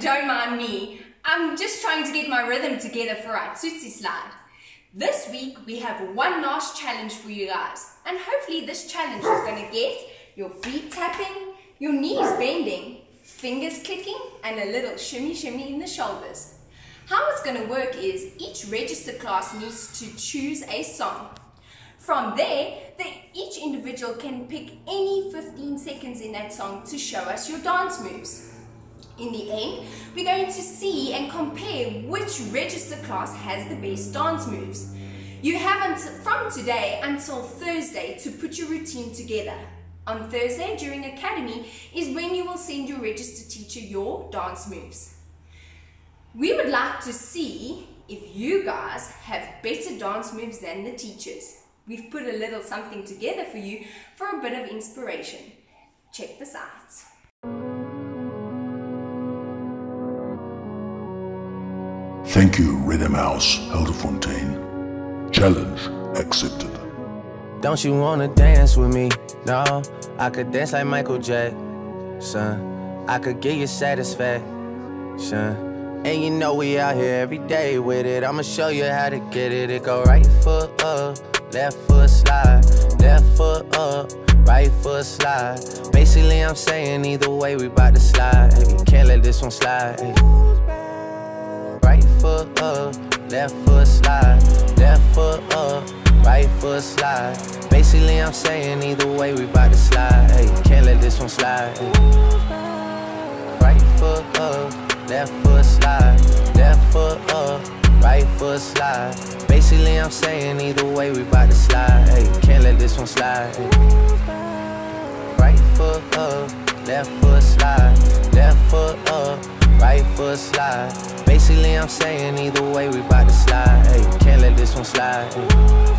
don't mind me. I'm just trying to get my rhythm together for our Tootsie Slide. This week we have one last challenge for you guys. And hopefully this challenge is going to get your feet tapping, your knees bending, fingers clicking, and a little shimmy shimmy in the shoulders. How it's going to work is each register class needs to choose a song. From there, the, each individual can pick any 15 seconds in that song to show us your dance moves. In the end, we're going to see and compare which register class has the best dance moves. You have until, from today until Thursday to put your routine together. On Thursday during Academy is when you will send your register teacher your dance moves. We would like to see if you guys have better dance moves than the teachers. We've put a little something together for you for a bit of inspiration. Check this out. Thank you, Reddam House, Helderfontein. Challenge accepted. Don't you wanna dance with me? No, I could dance like Michael Jackson. I could give you satisfaction. Son. And you know we out here every day with it. I'ma show you how to get it. It go right foot up, left foot slide, left foot up, right foot slide. Basically, I'm saying either way we bout to slide. Hey, can't let this one slide. Hey. Up, left foot slide, left foot up right foot slide. Basically, I'm saying either way, we bout to slide. Hey, can't let this one slide. Right foot up, left foot slide. Left foot up, right foot slide. Basically, I'm saying either way, we bout to slide. Hey, can't let this one slide. Right foot up, left foot slide. Left foot up, right foot slide. Basically, I'm saying either way, we bout to slide. Hey, can't let this one slide. Hey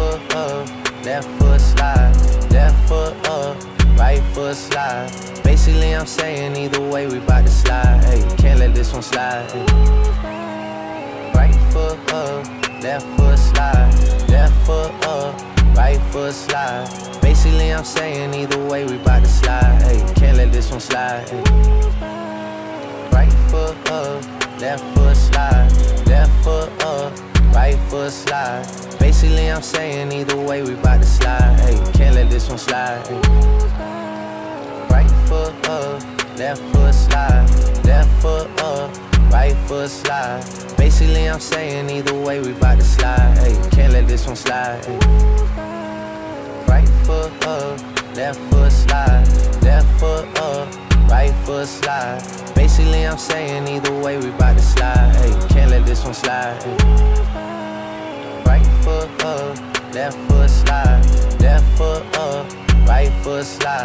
foot up, left foot slide, left foot up, right foot slide. Basically, I'm saying either way, we bout to slide. Hey, can't let this one slide. Right foot up, left foot slide, left foot up, right foot slide. Basically, I'm saying either way, we bout to slide. This one slide. Right foot up, left foot slide, left foot up, right foot slide. Basically, I'm saying either way, we bout to slide. Hey, can't let this one slide. Right foot up, left foot slide. Left foot up, right foot slide. Basically, I'm saying either way, we bout to slide. Hey, can't let this one slide. Right foot up, left foot slide. Left foot up, right foot slide. Basically, I'm saying either way, we bout to slide. Hey, can't let this one slide. Hey foot up, left foot slide, left foot up, right foot slide.